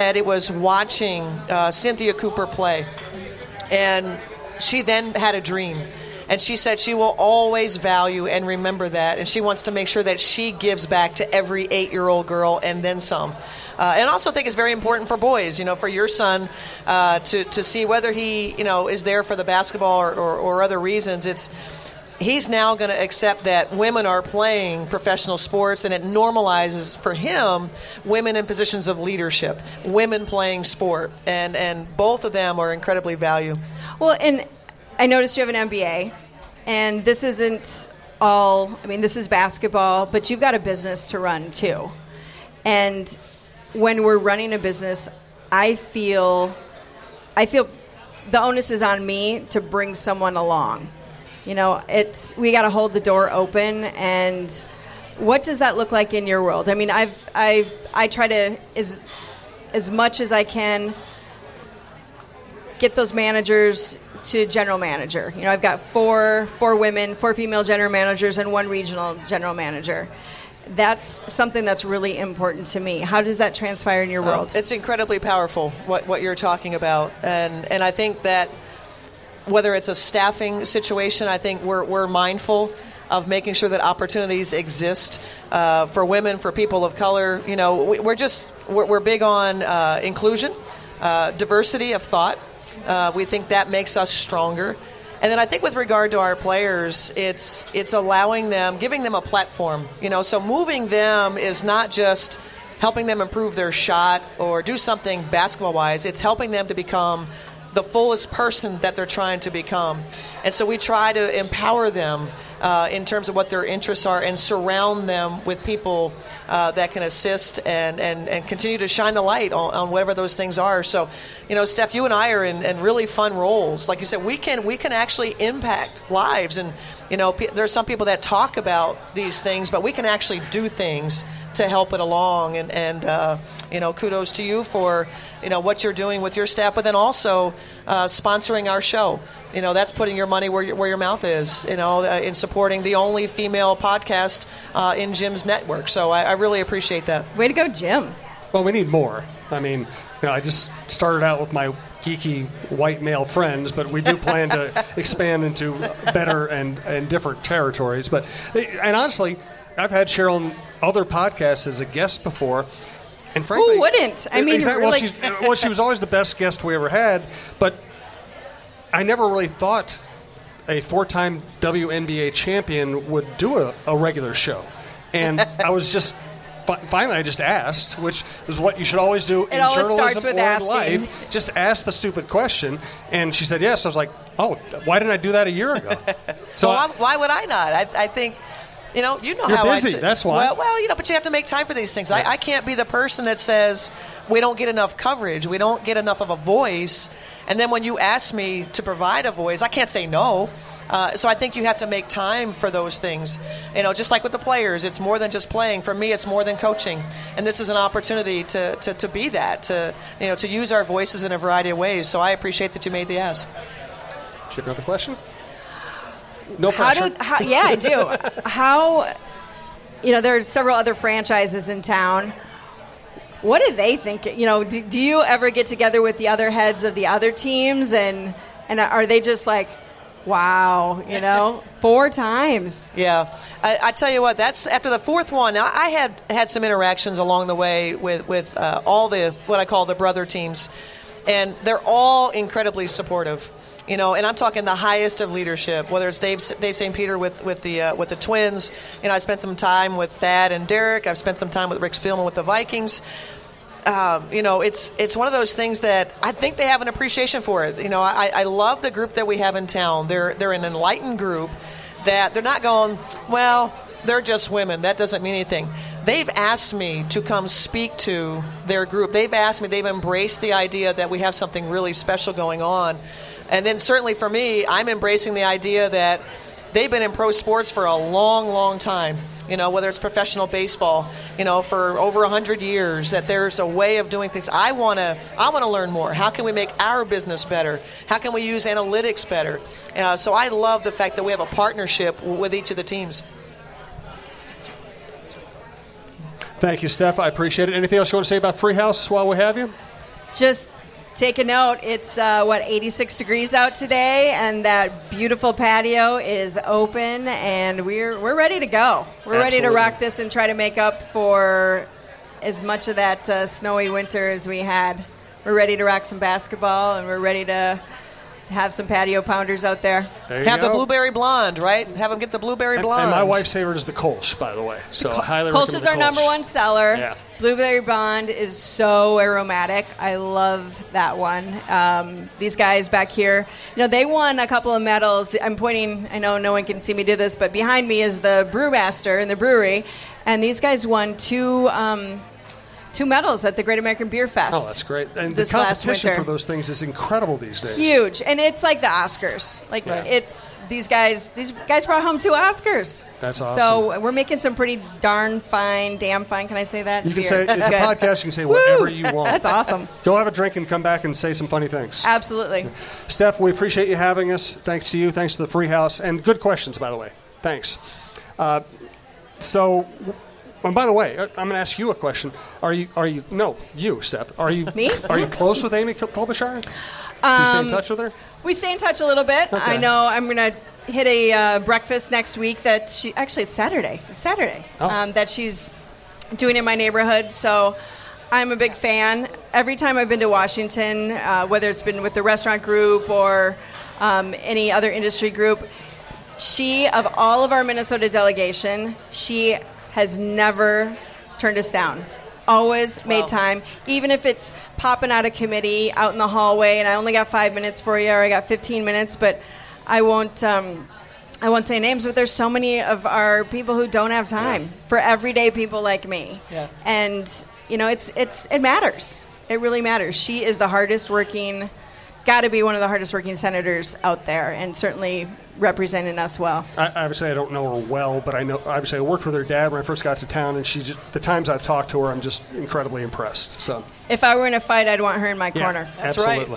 And it was watching uh, Cynthia Cooper play. And she then had a dream. And she said she will always value and remember that. And she wants to make sure that she gives back to every eight year old girl and then some. Uh, and also think it's very important for boys, you know, for your son uh, to, to see whether he, you know, is there for the basketball or, or, or other reasons. It's he's now going to accept that women are playing professional sports and it normalizes for him women in positions of leadership women playing sport and and both of them are incredibly valuable. well and i noticed you have an mba and this isn't all i mean this is basketball but you've got a business to run too and when we're running a business i feel i feel the onus is on me to bring someone along you know, it's we got to hold the door open and what does that look like in your world? I mean, I've I I try to as as much as I can get those managers to general manager. You know, I've got four four women, four female general managers, and one regional general manager. That's something that's really important to me. How does that transpire in your um, world? Um, it's incredibly powerful what, what you're talking about, and and I think that whether it's a staffing situation, I think we're, we're mindful of making sure that opportunities exist uh, for women, for people of color. You know, we, are just we're, we're, big on uh, inclusion, uh, diversity of thought. Uh, we think that makes us stronger. And then I think with regard to our players, it's it's allowing them, giving them a platform. You know, so moving them is not just helping them improve their shot or do something basketball wise. It's helping them to become the fullest person that they're trying to become. And so we try to empower them uh, in terms of what their interests are and surround them with people uh, that can assist and, and, and continue to shine the light on, on, whatever those things are. So, you know, Steph, you and I are in, in really fun roles. Like you said, we can we can actually impact lives. And, you know, there are some people that talk about these things, but we can actually do things to help it along. And, and uh, you know, kudos to you for, you know, what you're doing with your staff, but then also uh, sponsoring our show. You know, that's putting your money where your, where your mouth is, you know, uh, in supporting the only female podcast uh, in Jim's network. So I, I really appreciate that. Way to go, Jim. Well, we need more. I mean, you know, I just started out with my geeky white male friends, but we do plan to expand into better and, and different territories. But and honestly, I've had Cheryl on other podcasts as a guest before. And frankly, who wouldn't? I mean, exactly, really. well, well, she was always the best guest we ever had, but I never really thought a four-time WNBA champion would do a, a regular show, and I was just finally I just asked, which is what you should always do in journalism or in life. Just ask the stupid question, and she said yes. I was like, oh, why didn't I do that a year ago? So well, I, why would I not? I, I think you know, you know You're how busy. I. that's why. Well, well, you know, but you have to make time for these things. I, I can't be the person that says we don't get enough coverage, we don't get enough of a voice, and then when you ask me to provide a voice, I can't say no. Uh, so I think you have to make time for those things. You know, just like with the players, it's more than just playing. For me, it's more than coaching, and this is an opportunity to, to, to be that, to you know, to use our voices in a variety of ways. So I appreciate that you made the ask. Do you have another question? No pressure. How do, how, yeah, I do. how, you know, there are several other franchises in town. What do they think? You know, do, do you ever get together with the other heads of the other teams, and and are they just like, wow, you know, four times? Yeah, I, I, tell you what. That's after the fourth one. Now, I had had some interactions along the way with with uh, all the what I call the brother teams, and they're all incredibly supportive you know, and I'm talking the highest of leadership. Whether it's Dave Dave St. Peter with with the uh, with the Twins, you know, I spent some time with Thad and Derek. I've spent some time with Rick Spielman with the Vikings. Um, you know, it's it's one of those things that I think they have an appreciation for it. You know, I, I love the group that we have in town. They're they're an enlightened group that they're not going well. They're just women. That doesn't mean anything. They've asked me to come speak to their group. They've asked me. They've embraced the idea that we have something really special going on. And then certainly for me, I'm embracing the idea that they've been in pro sports for a long, long time. You know, whether it's professional baseball, you know, for over hundred years, that there's a way of doing things. I wanna, I wanna learn more. How can we make our business better? How can we use analytics better? Uh, so I love the fact that we have a partnership with each of the teams. Thank you, Steph. I appreciate it. Anything else you want to say about Freehouse while we have you? Just take a note. It's uh, what 86 degrees out today, and that beautiful patio is open, and we're we're ready to go. We're ready to rock this and try to make up for as much of that uh, snowy winter as we had. We're ready to rock some basketball, and we're ready to have some patio pounders out there. There you Have the blueberry blonde, right? Have them get the blueberry blonde. and my wife's favorite is the Kolsch, by the way. So I highly Kolsch recommend is the our number one seller. Yeah. Blueberry Blonde is so aromatic. I love that one. Um, these guys back here, you know, they won a couple of medals. I'm pointing, I know no one can see me do this, but behind me is the brewmaster in the brewery. And these guys won two. Um, Two medals at the Great American Beer Fest. Oh, that's great. And this the competition for those things is incredible these days. huge, and it's like the Oscars. Like Right. it's these guys. These guys brought home two Oscars. That's awesome. So we're making some pretty darn fine, damn fine. Can I say that? You can Beer. say it's a podcast. You can say whatever you want. That's awesome. Go have a drink and come back and say some funny things. Absolutely. Steph, we appreciate you having us. Thanks to you. Thanks to the Free House. And good questions, by the way. Thanks. Uh, so, and by the way, I- I'm going to ask you a question. Are you, are you, no, you, Steph. Are you, Me? Are you close with Amy Klobuchar? you Um, stay in touch with her? We stay in touch a little bit. Okay. I know I'm going to hit a uh, breakfast next week that she actually it's Saturday. It's Saturday Oh. um, that she's doing in my neighborhood. So I'm a big fan. Every time I've been to Washington, uh, whether it's been with the restaurant group or um, any other industry group, she of all of our Minnesota delegation, she has never turned us down. Always made Wow. time, even if it's popping out of committee out in the hallway, and I only got five minutes for you, or I got 15 minutes, but I won't. Um, I won't say names, but there's so many of our people who don't have time for everyday people like me. Yeah. And you know, it's it's it matters. It really matters. She is the hardest working, got to be one of the hardest working senators out there, and certainly representing us well. I, obviously, I don't know her well, but I know. Obviously, I worked with her dad when I first got to town, and she. Just, the times I've talked to her, I'm just incredibly impressed. So, If I were in a fight, I'd want her in my yeah, corner. That's right.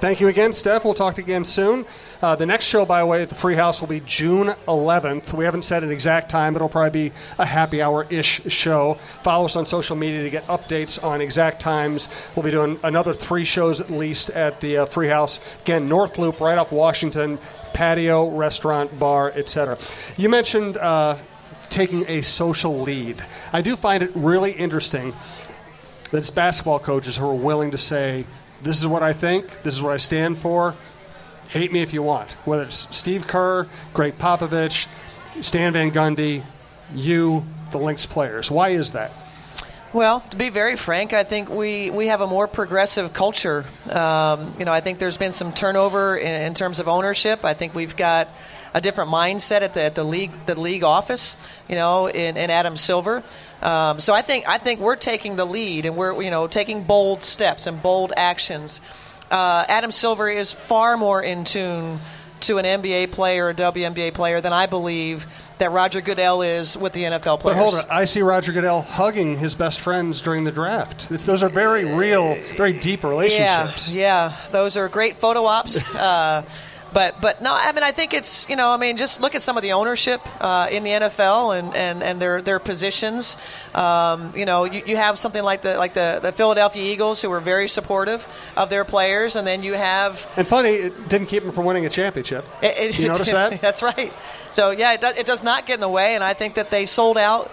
Thank you again, Steph. We'll talk again soon. Uh, the next show, by the way, at the Free House will be June 11th. We haven't set an exact time, but it'll probably be a happy hour ish show. Follow us on social media to get updates on exact times. We'll be doing another three shows at least at the uh, Free House. Again, North Loop, right off Washington, patio, restaurant, bar, etc. You mentioned uh, taking a social lead. I do find it really interesting that it's basketball coaches who are willing to say, "This is what I think. This is what I stand for. Hate me if you want." Whether it's Steve Kerr, Gregg Popovich, Stan Van Gundy, you, the Lynx players. Why is that? Well, to be very frank, I think we, we have a more progressive culture. Um, you know, I think there's been some turnover in, in terms of ownership. I think we've got a different mindset at the, at the league the league office. You know, in, in Adam Silver. Um, so I think I think we're taking the lead and we're you know taking bold steps and bold actions. Uh, Adam Silver is far more in tune to an NBA player, a WNBA player, than I believe that Roger Goodell is with the NFL players. But hold on, I see Roger Goodell hugging his best friends during the draft. It's, those are very real, very deep relationships. Yeah, yeah, those are great photo ops. uh, but but no, I mean I think it's you know I mean just look at some of the ownership uh, in the NFL and, and, and their their positions. Um, you know you, you have something like the like the, the Philadelphia Eagles who are very supportive of their players, and then you have And funny, it didn't keep them from winning a championship. it, it- you notice that? That's right. So yeah, it does, it does not get in the way, and I think that they sold out.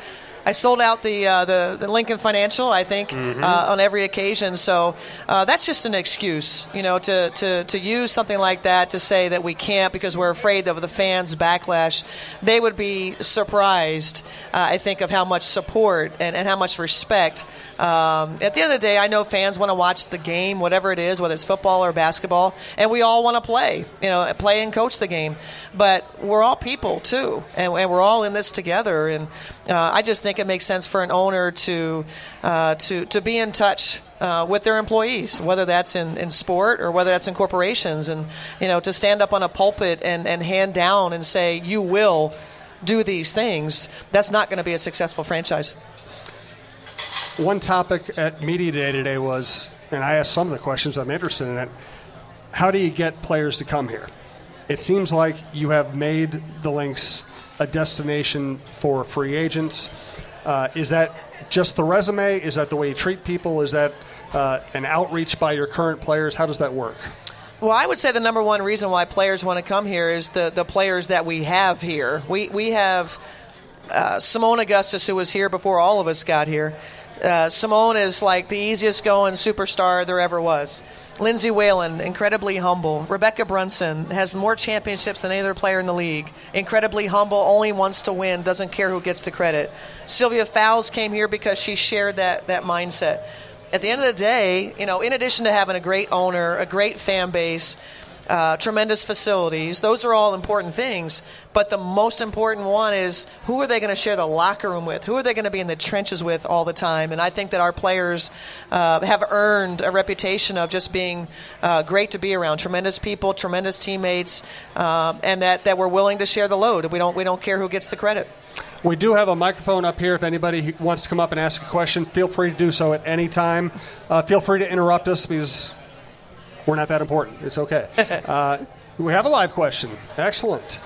I sold out the uh, the, the Lincoln Financial. I think Mm-hmm. uh, on every occasion. So uh, that's just an excuse, you know, to, to to use something like that to say that we can't because we're afraid of the fans' backlash. They would be surprised, uh, I think, of how much support and, and how much respect. Um, at the end of the day, I know fans want to watch the game, whatever it is, whether it's football or basketball, and we all want to play, you know, play and coach the game. But we're all people too, and, and we're all in this together. And uh, I just think it makes sense for an owner to uh, to to be in touch. Uh, with their employees, whether that's in, in sport or whether that's in corporations, and you know, to stand up on a pulpit and, and hand down and say you will do these things, that's not going to be a successful franchise. One topic at Media Day today was, and I asked some of the questions I'm interested in it, how do you get players to come here? It seems like you have made the Lynx a destination for free agents. Uh, is that just the resume? Is that the way you treat people? Is that uh, an outreach by your current players? How does that work? Well, I would say the number one reason why players want to come here is the, the players that we have here. We, we have uh, Seimone Augustus, who was here before all of us got here. Uh, Seimone is like the easiest going superstar there ever was. Lindsay Whalen, incredibly humble. Rebekkah Brunson has more championships than any other player in the league. Incredibly humble, only wants to win, doesn't care who gets the credit. Sylvia Fowles came here because she shared that, that mindset. At the end of the day, you know, in addition to having a great owner, a great fan base, uh, tremendous facilities. Those are all important things. But the most important one is who are they going to share the locker room with? Who are they going to be in the trenches with all the time? And I think that our players uh, have earned a reputation of just being uh, great to be around, tremendous people, tremendous teammates, uh, and that, that we're willing to share the load. We don't, we don't care who gets the credit. We do have a microphone up here. If anybody wants to come up and ask a question, feel free to do so at any time. Uh, feel free to interrupt us because we're not that important. It's okay. Uh, we have a live question. Excellent.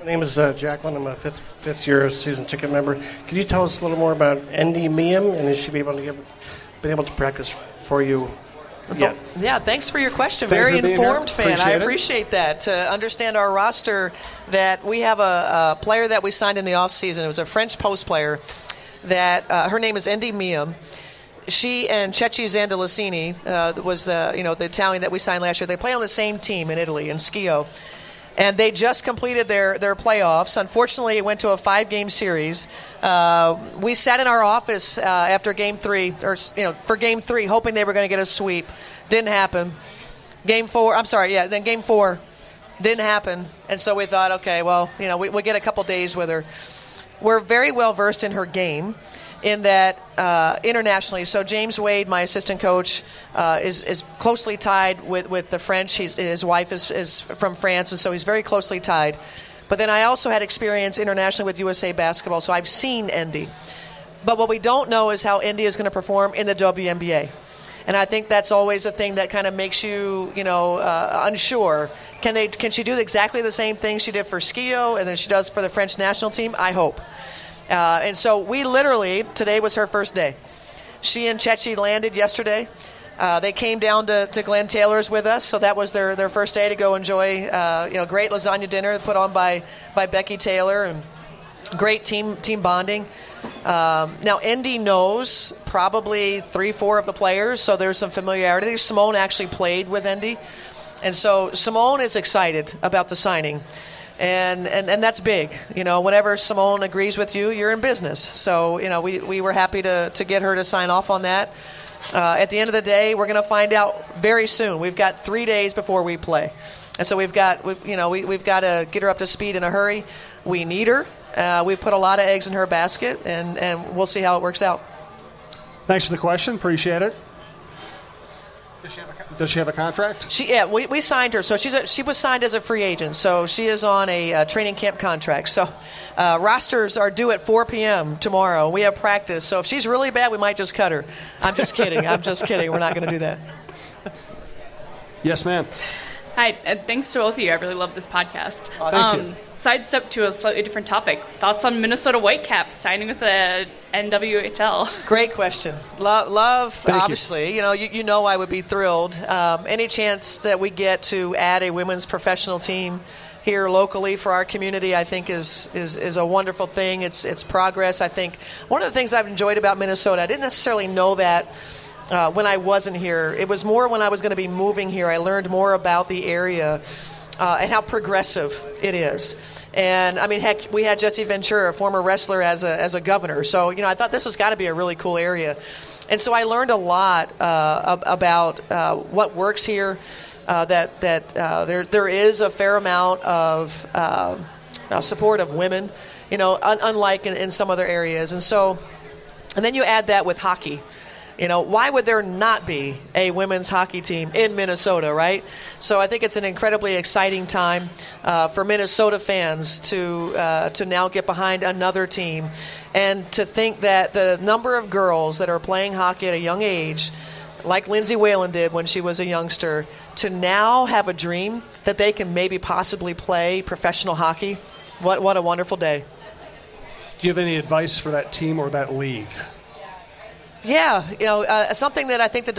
My name is uh, Jacqueline. I'm a fifth fifth year season ticket member. Can you tell us a little more about Endy Miyem and is she be able to get, been able to practice for you? Yeah. yeah, thanks for your question. Thanks Very informed here. fan. I Appreciate it. that. To understand our roster, that we have a, a player that we signed in the offseason. It was a French post player that uh, her name is Endy Miyem. She and Cecchi Zandalasini uh, was the you know the Italian that we signed last year. They play on the same team in Italy in Schio, and they just completed their their playoffs. Unfortunately, it went to a five game series. Uh, we sat in our office uh, after game three, or you know for game three, hoping they were going to get a sweep. Didn't happen. Game four, I'm sorry, yeah, then game four didn't happen, and so we thought, okay, well, you know, we, we'll get a couple days with her. We're very well versed in her game in that uh, internationally. So James Wade, my assistant coach, uh, is, is closely tied with, with the French. He's, his wife is, is from France, and so he's very closely tied. But then I also had experience internationally with USA Basketball, so I've seen Endy. But what we don't know is how Endy is going to perform in the WNBA. And I think that's always a thing that kind of makes you, you know, uh, unsure. Can they? Can she do exactly the same thing she did for Schio and then she does for the French national team? I hope. Uh, and so we literally today was her first day. She and Chechi landed yesterday. Uh, they came down to, to Glenn Taylor's with us, so that was their, their first day to go enjoy uh, you know great lasagna dinner put on by by Becky Taylor and great team team bonding. Um, now, Endy knows probably three, four of the players, so there's some familiarity. Seimone actually played with Endy, and so Seimone is excited about the signing. And, and, and that's big. You know, whenever Seimone agrees with you, you're in business. So, you know, we, we were happy to, to get her to sign off on that. Uh, at the end of the day, we're going to find out very soon. We've got three days before we play. And so we've got, we've, you know, we, we've got to get her up to speed in a hurry. We need her. Uh, we put a lot of eggs in her basket, and, and we'll see how it works out. Thanks for the question. Appreciate it. Does she have a, does she have a contract? She, yeah, we, we signed her. So she's a, she was signed as a free agent. So she is on a uh, training camp contract. So uh, rosters are due at 4 p.m. tomorrow. We have practice. So if she's really bad, we might just cut her. I'm just kidding. I'm just kidding. We're not going to do that. Yes, ma'am. Hi, and thanks to both of you. I really love this podcast. Um, Thank you. Sidestep to a slightly different topic. Thoughts on Minnesota Whitecaps signing with the NWHL? Great question. Love, love Thank you. obviously. You. know, you, you know I would be thrilled. Um, any chance that we get to add a women's professional team here locally for our community, I think is, is, is a wonderful thing. It's, it's progress. I think one of the things I've enjoyed about Minnesota, I didn't necessarily know that uh, when I wasn't here. It was more when I was going to be moving here. I learned more about the area uh, and how progressive it is. And I mean, heck, we had Jesse Ventura, a former wrestler, as a, as a governor. So, you know, I thought this has got to be a really cool area. And so I learned a lot uh, ab- about uh, what works here, uh, that, that uh, there, there is a fair amount of um uh, support of women, you know, un- unlike in, in some other areas. And so, and then you add that with hockey. You know, why would there not be a women's hockey team in Minnesota, right? So I think it's an incredibly exciting time uh, for Minnesota fans to uh, to now get behind another team, and to think that the number of girls that are playing hockey at a young age, like Lindsay Whalen did when she was a youngster, to now have a dream that they can maybe possibly play professional hockey. What what a wonderful day! Do you have any advice for that team or that league? Yeah, you know, uh, something that I think the